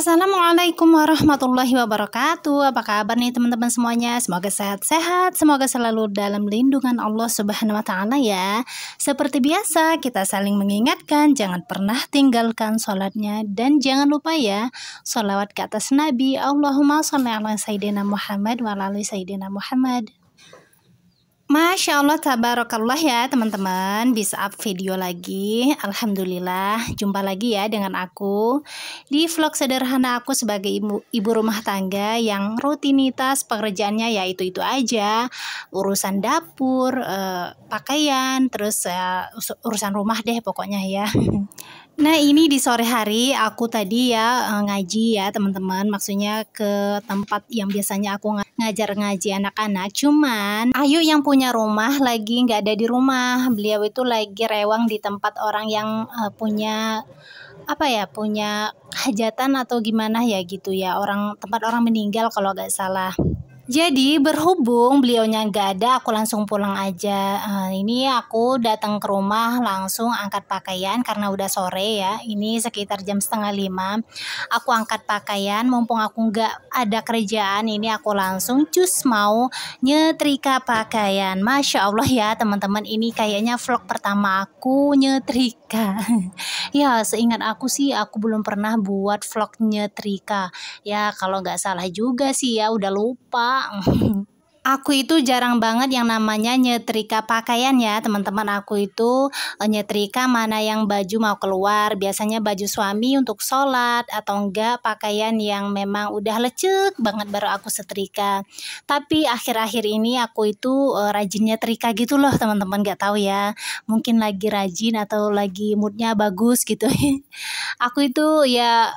Assalamualaikum warahmatullahi wabarakatuh. Apa kabar nih teman-teman semuanya? Semoga sehat-sehat, semoga selalu dalam lindungan Allah Subhanahu wa taala ya. Seperti biasa, kita saling mengingatkan jangan pernah tinggalkan sholatnya dan jangan lupa ya sholawat ke atas Nabi. Allahumma sholli ala sayyidina Muhammad wa ala sayyidina Muhammad. Masya Allah tabarakallah ya teman-teman. Bisa up video lagi. Alhamdulillah. Jumpa lagi ya dengan aku. Di vlog sederhana aku sebagai ibu, ibu rumah tangga Yang rutinitas pekerjaannya ya itu-itu aja. Urusan dapur, eh, pakaian, terus eh, urusan rumah deh pokoknya ya Nah ini di sore hari aku tadi ya eh, ngaji ya teman-teman. Maksudnya ke tempat yang biasanya aku ngajar ngaji anak-anak. Cuman Ayu yang punya rumah lagi nggak ada di rumah. Beliau itu lagi rewang di tempat orang yang uh, punya apa ya punya hajatan atau gimana ya gitu ya. Orang tempat orang meninggal kalau nggak salah jadi berhubung beliaunya nggak ada, aku langsung pulang aja. Uh, ini aku datang ke rumah langsung angkat pakaian karena udah sore ya. Ini sekitar jam setengah lima. Aku angkat pakaian, mumpung aku nggak ada kerjaan, ini aku langsung cus mau nyetrika pakaian. Masya Allah ya teman-teman, ini kayaknya vlog pertama aku nyetrika. ya seingat aku sih, aku belum pernah buat vlog nyetrika. Ya kalau nggak salah juga sih ya, udah lupa Aku itu jarang banget yang namanya nyetrika pakaian ya teman-teman Aku itu. Eh, nyetrika mana yang baju mau keluar. Biasanya baju suami untuk sholat Atau enggak pakaian yang memang udah lecek banget baru aku setrika. Tapi akhir-akhir ini aku itu uh, rajin nyetrika gitu loh teman-teman Gak tahu ya. Mungkin lagi rajin atau lagi moodnya bagus gitu. Aku itu ya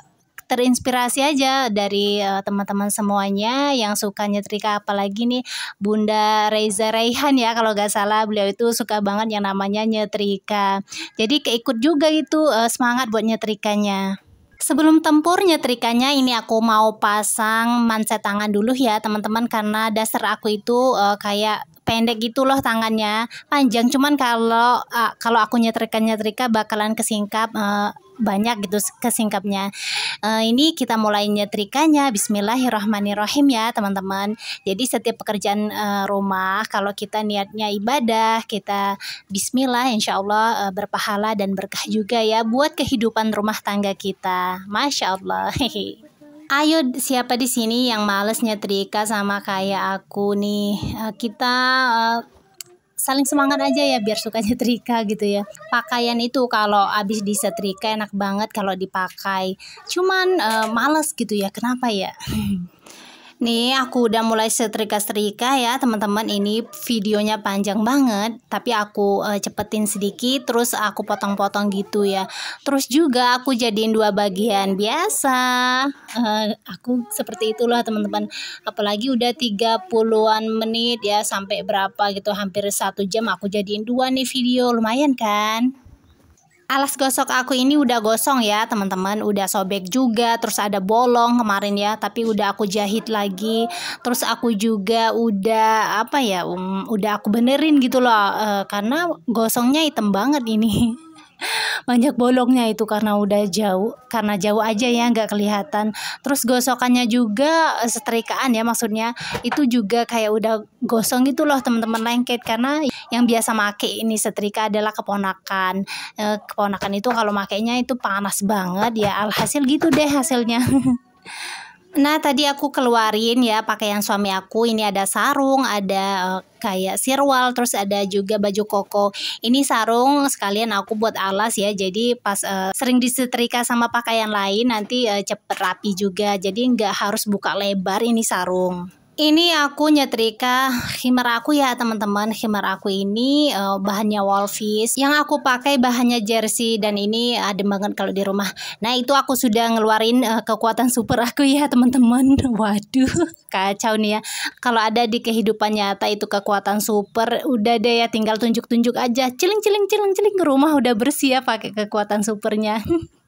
terinspirasi aja dari uh, teman-teman semuanya yang suka nyetrika apalagi nih Bunda Reza Raihan ya kalau gak salah. Beliau itu suka banget yang namanya nyetrika. Jadi keikut juga itu uh, semangat buat nyetrikanya. Sebelum tempur nyetrikanya ini aku mau pasang manset tangan dulu ya teman-teman. Karena dasar aku itu uh, kayak pendek gitu loh tangannya. Panjang cuman kalau uh, kalau aku nyetrika nyetrika bakalan kesingkap uh, banyak gitu kesingkapnya. Uh, ini kita mulai nyetrikanya. Bismillahirrahmanirrahim ya teman-teman. Jadi setiap pekerjaan uh, rumah kalau kita niatnya ibadah kita Bismillah Insya Allah uh, berpahala dan berkah juga ya buat kehidupan rumah tangga kita. Masya Allah. Ayo siapa di sini yang males nyetrika sama kayak aku nih? Kita saling semangat aja ya biar suka nyetrika gitu ya. Pakaian itu kalau abis disetrika enak banget kalau dipakai. Cuman uh, males gitu ya kenapa ya Nih aku udah mulai setrika-setrika ya teman-teman. Ini videonya panjang banget tapi aku uh, cepetin sedikit terus aku potong-potong gitu ya. Terus juga aku jadiin dua bagian biasa. Uh, aku seperti itulah teman-teman. Apalagi udah 30-an menit ya sampai berapa gitu hampir satu jam aku jadiin dua nih video. Lumayan kan alas gosok aku ini udah gosong ya teman-teman. Udah sobek juga terus ada bolong kemarin ya tapi udah aku jahit lagi. Terus aku juga udah apa ya um, udah aku benerin gitu loh uh, karena gosongnya hitam banget ini banyak bolongnya itu karena udah jauh karena jauh aja ya nggak kelihatan. Terus gosokannya juga setrikaan ya maksudnya itu juga kayak udah gosong gitu loh teman-teman lengket. Karena yang biasa make ini setrika adalah keponakan. E, keponakan itu kalau makainya itu panas banget ya. Alhasil gitu deh hasilnya Nah tadi aku keluarin ya pakaian suami aku. Ini ada sarung ada uh, kayak sirwal terus ada juga baju koko. Ini sarung sekalian aku buat alas ya. Jadi pas uh, sering disetrika sama pakaian lain nanti uh, cepet rapi juga. Jadi nggak harus buka lebar ini sarung ini aku nyetrika khimar aku ya teman-teman. Khimar aku ini uh, bahannya Wolfish yang aku pakai bahannya jersey dan ini adem banget kalau di rumah. Nah itu aku sudah ngeluarin uh, kekuatan super aku ya teman-teman. Waduh kacau nih ya. Kalau ada di kehidupan nyata itu kekuatan super udah deh ya tinggal tunjuk-tunjuk aja. Ciling ciling ciling ciling rumah udah bersih ya pakai kekuatan supernya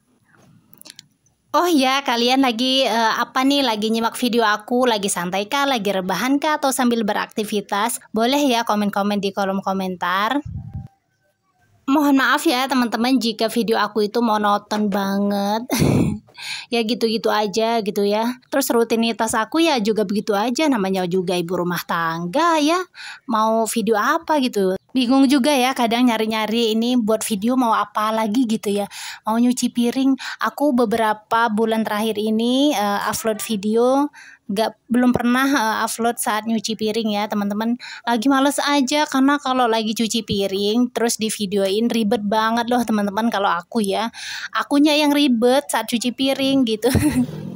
Oh ya, kalian lagi uh, apa nih? Lagi nyimak video aku, lagi santai kah, lagi rebahan kah, atau sambil beraktivitas? Boleh ya komen-komen di kolom komentar. Mohon maaf ya teman-teman jika video aku itu monoton banget. ya gitu-gitu aja gitu ya. Terus rutinitas aku ya juga begitu aja namanya juga ibu rumah tangga ya. Mau video apa gitu. Bingung juga ya kadang nyari-nyari ini buat video mau apa lagi gitu ya. Mau nyuci piring. Aku beberapa bulan terakhir ini uh, upload video. Nggak belum pernah uh, upload saat nyuci piring ya teman-teman. Lagi males aja karena kalau lagi cuci piring terus di videoin ribet banget loh teman-teman kalau aku ya. Akunya yang ribet saat cuci piring gitu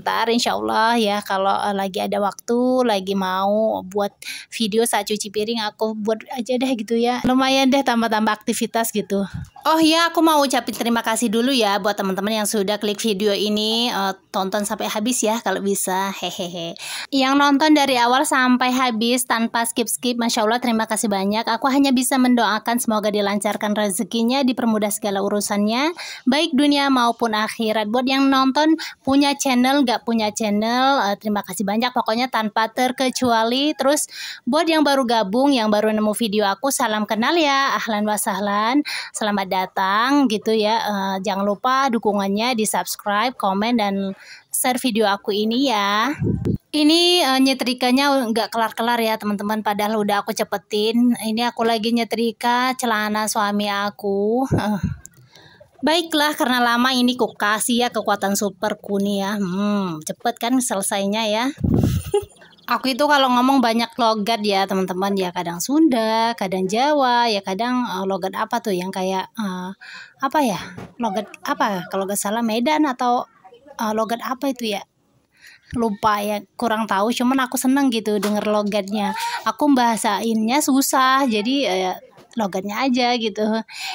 ntar insya Allah ya kalau uh, lagi ada waktu lagi mau buat video saat cuci piring aku buat aja deh gitu ya lumayan deh tambah-tambah aktivitas gitu Oh ya, aku mau ucapin terima kasih dulu ya buat teman-teman yang sudah klik video ini, uh, tonton sampai habis ya kalau bisa, hehehe. Yang nonton dari awal sampai habis tanpa skip-skip, masya Allah terima kasih banyak. Aku hanya bisa mendoakan semoga dilancarkan rezekinya, dipermudah segala urusannya, baik dunia maupun akhirat. Buat yang nonton punya channel, gak punya channel, uh, terima kasih banyak. Pokoknya tanpa terkecuali. Terus buat yang baru gabung, yang baru nemu video aku, salam kenal ya, ahlan wasahlan, selamat datang gitu ya. Uh, jangan lupa dukungannya di subscribe, komen dan share video aku ini ya. Ini uh, nyetrikanya nggak kelar-kelar ya teman-teman. Padahal udah aku cepetin. Ini aku lagi nyetrika celana suami aku. Uh. Baiklah, karena lama ini kok kasih ya kekuatan super kuni ya. Hmm, cepet kan selesainya ya. aku itu kalau ngomong banyak logat ya teman-teman. Ya kadang Sunda, kadang Jawa, ya kadang uh, logat apa tuh yang kayak uh, apa ya? Logat apa? Kalau gak salah Medan atau uh, logat apa itu ya? Lupa ya kurang tahu. Cuman aku seneng gitu denger logatnya. Aku bahasainnya susah jadi uh, logatnya aja gitu.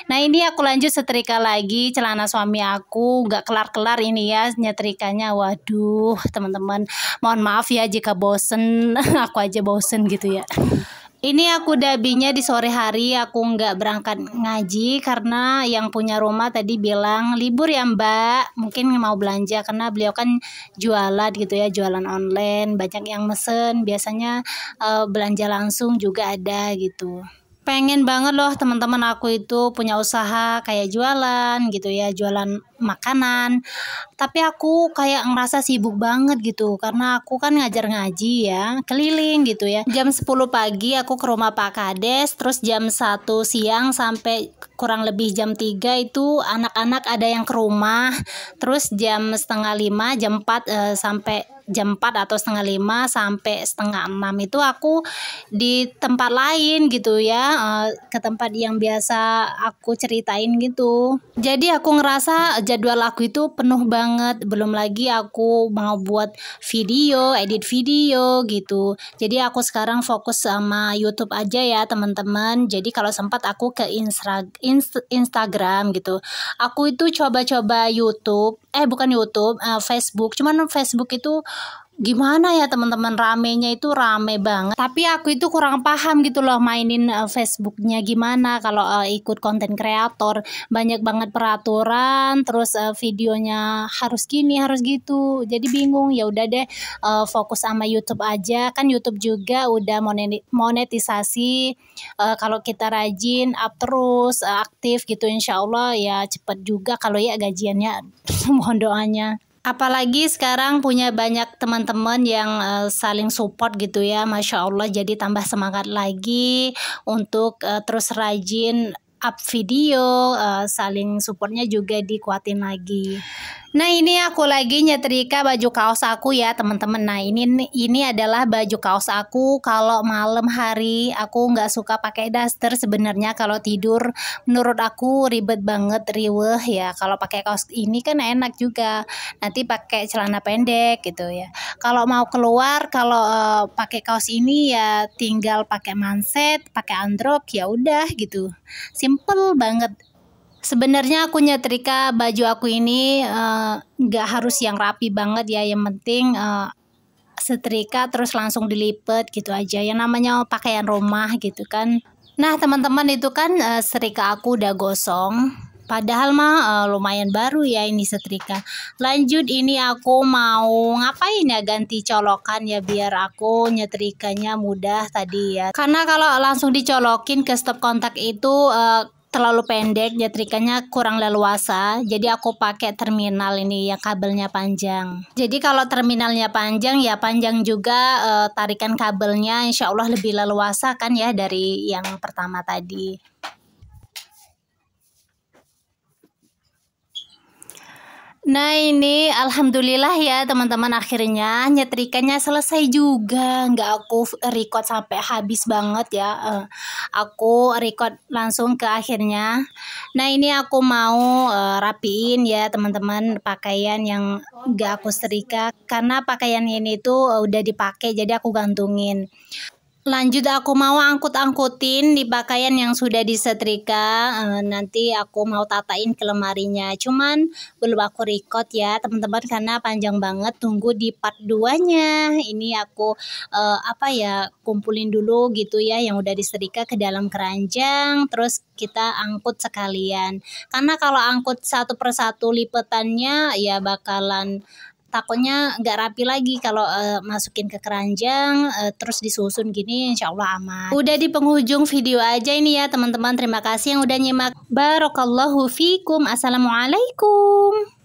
Nah ini aku lanjut setrika lagi. Celana suami aku nggak kelar-kelar ini ya nyetrikanya. Waduh teman-teman. Mohon maaf ya jika bosen. Aku aja bosen gitu ya. Ini aku dabinya di sore hari. Aku nggak berangkat ngaji karena yang punya rumah tadi bilang libur ya mbak. Mungkin mau belanja karena beliau kan jualan gitu ya jualan online. Banyak yang mesen. Biasanya uh, belanja langsung juga ada gitu pengen banget loh teman-teman aku itu punya usaha kayak jualan gitu ya jualan makanan tapi aku kayak ngerasa sibuk banget gitu karena aku kan ngajar ngaji ya keliling gitu ya. Jam 10 pagi aku ke rumah Pak Kades terus jam 1 siang sampai kurang lebih jam 3 itu anak-anak ada yang ke rumah. Terus jam setengah 5 jam 4 eh, sampai jam 4 atau setengah 5 sampai setengah 6 itu aku di tempat lain gitu ya uh, ke tempat yang biasa aku ceritain gitu. Jadi aku ngerasa jadwal aku itu penuh banget belum lagi aku mau buat video edit video gitu. Jadi aku sekarang fokus sama YouTube aja ya teman-teman. Jadi kalau sempat aku ke Instra, Inst Instagram gitu. Aku itu coba-coba YouTube eh bukan YouTube uh, Facebook. Cuman Facebook itu gimana ya teman-teman ramenya itu rame banget. Tapi aku itu kurang paham gitu loh mainin uh, Facebooknya gimana. Kalau uh, ikut konten kreator banyak banget peraturan terus uh, videonya harus gini harus gitu. Jadi bingung ya udah deh uh, fokus sama YouTube aja. Kan YouTube juga udah monetisasi uh, kalau kita rajin up terus uh, aktif gitu insya Allah ya cepet juga kalau ya gajiannya. Mohon doanya apalagi sekarang punya banyak teman-teman yang uh, saling support gitu ya Masya Allah. Jadi tambah semangat lagi untuk uh, terus rajin up video uh, saling supportnya juga dikuatin lagi Nah ini aku lagi nyetrika baju kaos aku ya teman-teman. Nah ini ini adalah baju kaos aku kalau malam hari aku nggak suka pakai daster sebenarnya kalau tidur menurut aku ribet banget riweh ya. Kalau pakai kaos ini kan enak juga. Nanti pakai celana pendek gitu ya. Kalau mau keluar kalau uh, pakai kaos ini ya tinggal pakai manset, pakai androk ya udah gitu. Simple banget sebenarnya aku nyetrika baju aku ini eh, nggak uh, harus yang rapi banget ya yang penting uh, setrika terus langsung dilipet gitu aja yang namanya pakaian rumah gitu kan nah teman-teman itu kan uh, setrika aku udah gosong Padahal mah uh, lumayan baru ya ini setrika. Lanjut ini aku mau ngapain ya ganti colokan ya biar aku nyetrikanya mudah tadi ya. Karena kalau langsung dicolokin ke stop kontak itu uh, terlalu pendek nyetrikanya kurang leluasa. Jadi aku pakai terminal ini yang kabelnya panjang. Jadi kalau terminalnya panjang ya panjang juga e, tarikan kabelnya. Insya Allah lebih leluasa kan ya dari yang pertama tadi Nah ini alhamdulillah ya teman-teman. Akhirnya nyetrikannya selesai juga. Nggak aku record sampai habis banget ya. Uh, aku record langsung ke akhirnya. Nah ini aku mau uh, rapiin ya teman-teman pakaian yang nggak aku setrika. Karena pakaian ini tuh udah dipakai jadi aku gantungin Lanjut aku mau angkut-angkutin di pakaian yang sudah disetrika. Uh, nanti aku mau tatain ke lemarinya. Cuman belum aku record ya teman-teman karena panjang banget. Tunggu di part 2-nya. Ini aku uh, apa ya kumpulin dulu gitu ya yang udah disetrika ke dalam keranjang. Terus kita angkut sekalian. Karena kalau angkut satu persatu lipetannya ya bakalan takutnya nggak rapi lagi kalau uh, masukin ke keranjang uh, terus disusun gini insya Allah aman. Udah di penghujung video aja ini ya teman-teman. Terima kasih yang udah nyimak. Barokallahu fikum. Assalamualaikum